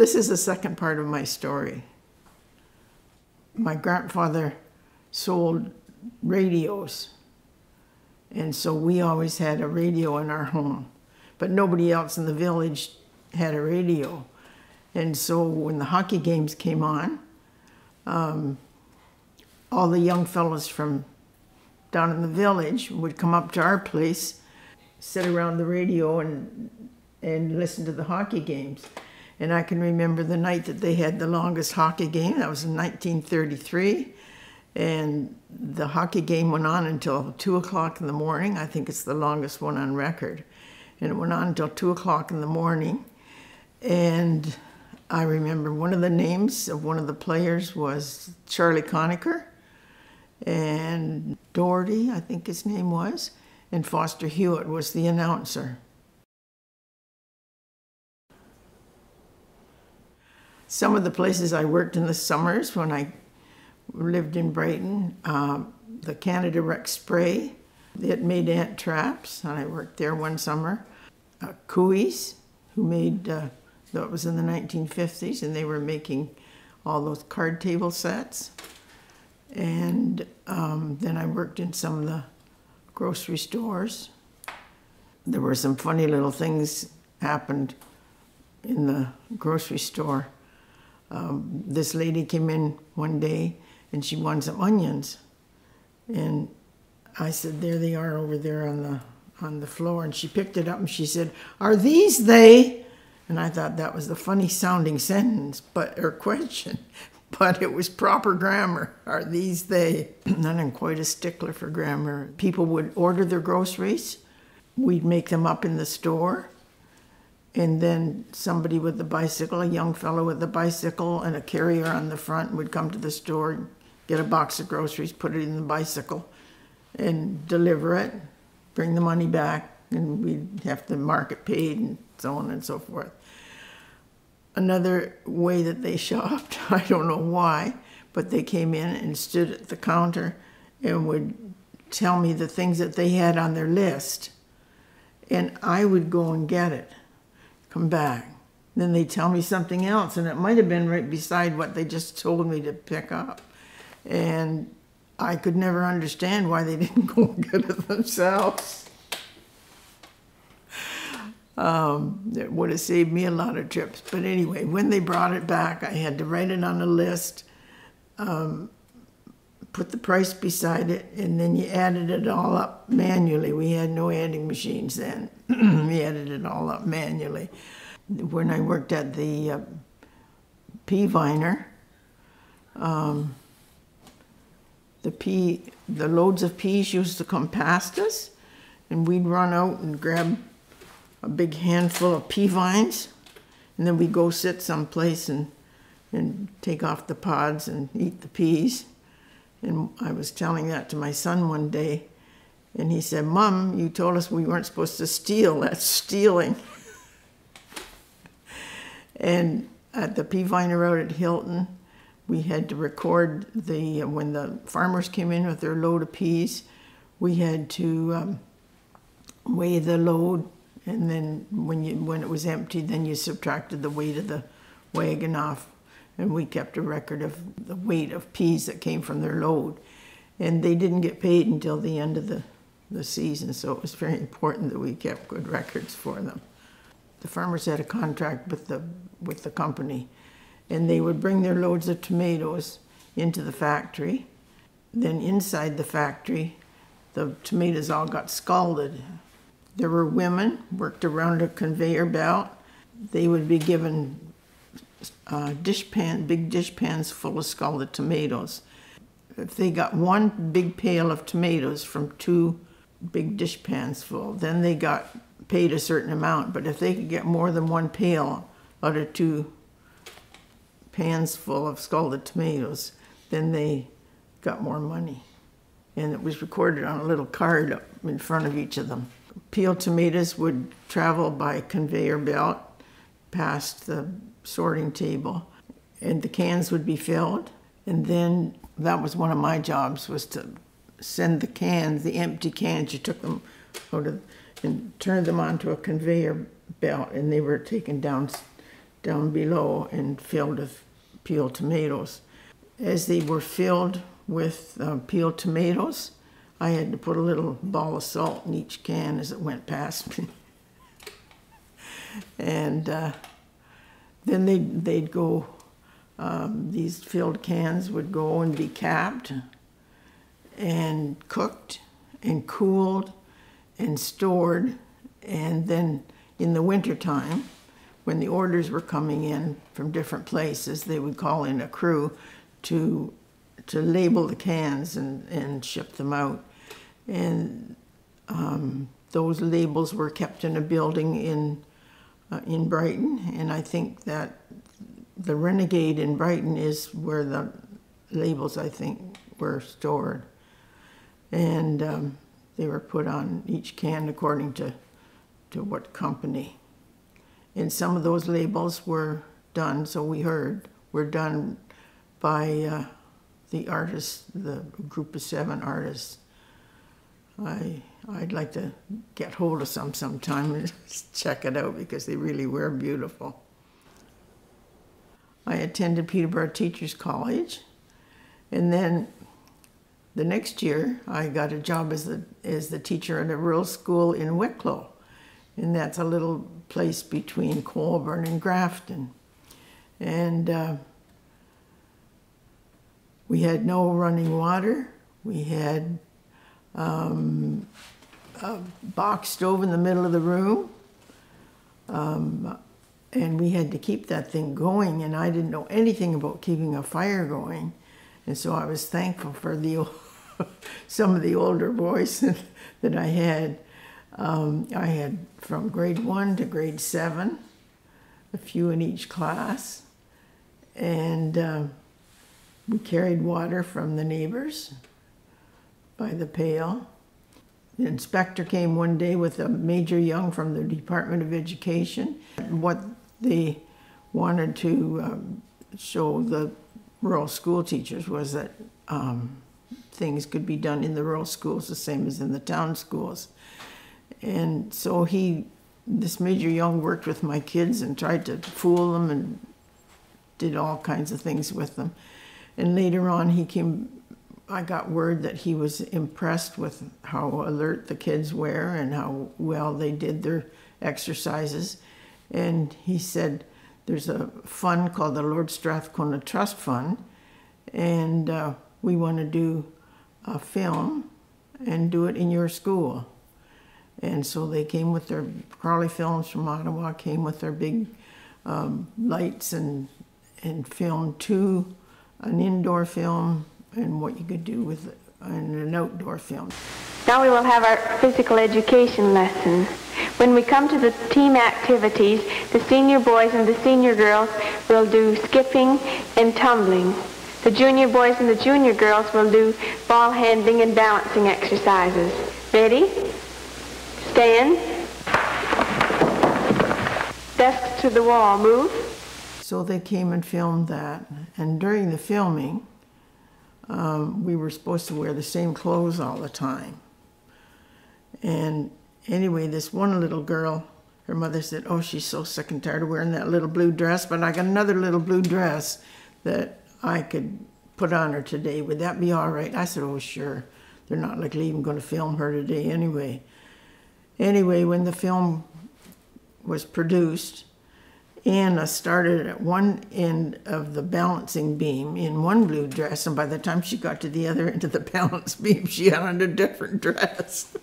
This is the second part of my story. My grandfather sold radios, and so we always had a radio in our home, but nobody else in the village had a radio. And so when the hockey games came on, um, all the young fellows from down in the village would come up to our place, sit around the radio and and listen to the hockey games. And I can remember the night that they had the longest hockey game. That was in 1933. And the hockey game went on until 2 o'clock in the morning. I think it's the longest one on record. And it went on until 2 o'clock in the morning. And I remember one of the names of one of the players was Charlie Conacher and Doherty, I think his name was, and Foster Hewitt was the announcer. Some of the places I worked in the summers when I lived in Brighton, um, the Canada Rex Spray, it made ant traps, and I worked there one summer. Uh, Cooey's, who made, uh, that was in the 1950s, and they were making all those card table sets. And um, then I worked in some of the grocery stores. There were some funny little things happened in the grocery store. Um, this lady came in one day and she wanted some onions. And I said, there they are over there on the, on the floor. And she picked it up and she said, are these they? And I thought that was the funny sounding sentence, but, or question, but it was proper grammar. Are these they? and I'm quite a stickler for grammar. People would order their groceries. We'd make them up in the store. And then somebody with the bicycle, a young fellow with a bicycle and a carrier on the front would come to the store, get a box of groceries, put it in the bicycle, and deliver it, bring the money back, and we'd have to mark it paid and so on and so forth. Another way that they shopped, I don't know why, but they came in and stood at the counter and would tell me the things that they had on their list. And I would go and get it come back. Then they tell me something else, and it might have been right beside what they just told me to pick up. And I could never understand why they didn't go get it themselves. Um, it would have saved me a lot of trips. But anyway, when they brought it back, I had to write it on a list, um, put the price beside it, and then you added it all up manually. We had no adding machines then. we added it all up manually. When I worked at the uh, pea viner, um, the pea, the loads of peas used to come past us, and we'd run out and grab a big handful of pea vines, and then we'd go sit someplace and and take off the pods and eat the peas. And I was telling that to my son one day, and he said, Mom, you told us we weren't supposed to steal. That's stealing. and at the pea viner out at Hilton, we had to record the when the farmers came in with their load of peas, we had to um, weigh the load, and then when you when it was empty, then you subtracted the weight of the wagon off, and we kept a record of the weight of peas that came from their load, and they didn't get paid until the end of the the season, so it was very important that we kept good records for them. The farmers had a contract with the with the company, and they would bring their loads of tomatoes into the factory. Then inside the factory, the tomatoes all got scalded. There were women worked around a conveyor belt. They would be given uh, dish pan, big dish pans full of scalded tomatoes. If they got one big pail of tomatoes from two big dish pans full. Then they got paid a certain amount, but if they could get more than one pail out of two pans full of scalded tomatoes, then they got more money. And it was recorded on a little card in front of each of them. Peeled tomatoes would travel by conveyor belt past the sorting table, and the cans would be filled. And then that was one of my jobs was to send the cans, the empty cans, you took them out of, and turned them onto a conveyor belt, and they were taken down down below and filled with peeled tomatoes. As they were filled with uh, peeled tomatoes, I had to put a little ball of salt in each can as it went past me. and uh, then they'd, they'd go, um, these filled cans would go and be capped and cooked and cooled and stored. And then in the wintertime, when the orders were coming in from different places, they would call in a crew to to label the cans and, and ship them out. And um, those labels were kept in a building in uh, in Brighton, and I think that the Renegade in Brighton is where the labels I think were stored, and um, they were put on each can according to to what company. And some of those labels were done, so we heard, were done by uh, the artists, the group of seven artists. I, I'd like to get hold of some sometime and check it out because they really were beautiful. I attended Peterborough Teachers College, and then the next year I got a job as the, as the teacher at a rural school in Wicklow, and that's a little place between Colborne and Grafton. And uh, we had no running water. We had um, a box stove in the middle of the room. Um, and we had to keep that thing going, and I didn't know anything about keeping a fire going. And so I was thankful for the some of the older boys that I had. Um, I had from grade one to grade seven, a few in each class. And uh, we carried water from the neighbors by the pail. The inspector came one day with a Major Young from the Department of Education. What they wanted to um, show the rural school teachers was that um, things could be done in the rural schools the same as in the town schools. And so he, this Major Young worked with my kids and tried to fool them and did all kinds of things with them. And later on, he came, I got word that he was impressed with how alert the kids were and how well they did their exercises. And he said, there's a fund called the Lord Strathcona Trust Fund, and uh, we want to do a film and do it in your school. And so they came with their Crawley Films from Ottawa, came with their big um, lights and and filmed two, an indoor film and what you could do with and an outdoor film. Now we will have our physical education lesson. When we come to the team activities, the senior boys and the senior girls will do skipping and tumbling. The junior boys and the junior girls will do ball handling and balancing exercises. Ready? Stand. Desks to the wall. Move. So they came and filmed that. And during the filming, um, we were supposed to wear the same clothes all the time. And anyway, this one little girl, her mother said, Oh, she's so sick and tired of wearing that little blue dress, but I got another little blue dress that I could put on her today. Would that be all right? I said, Oh, sure. They're not likely even going to film her today anyway. Anyway, when the film was produced, Anna started at one end of the balancing beam in one blue dress, and by the time she got to the other end of the balance beam, she had on a different dress.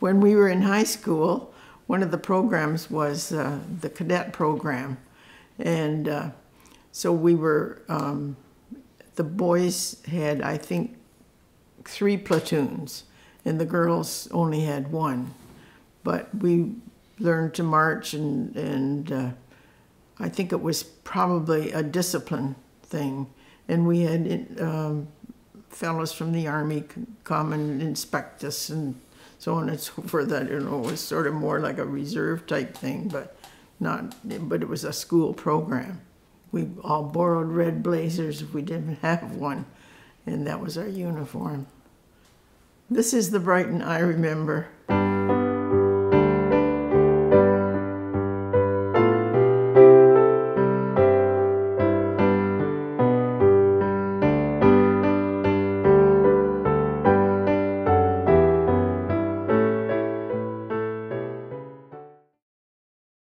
when we were in high school, one of the programs was uh, the cadet program, and uh, so we were, um, the boys had, I think, three platoons and the girls only had one. But we learned to march, and, and uh, I think it was probably a discipline thing. And we had um, fellows from the army come and inspect us and so on and so forth. That you know it was sort of more like a reserve type thing, but not. But it was a school program. We all borrowed red blazers if we didn't have one, and that was our uniform. This is the Brighton I remember.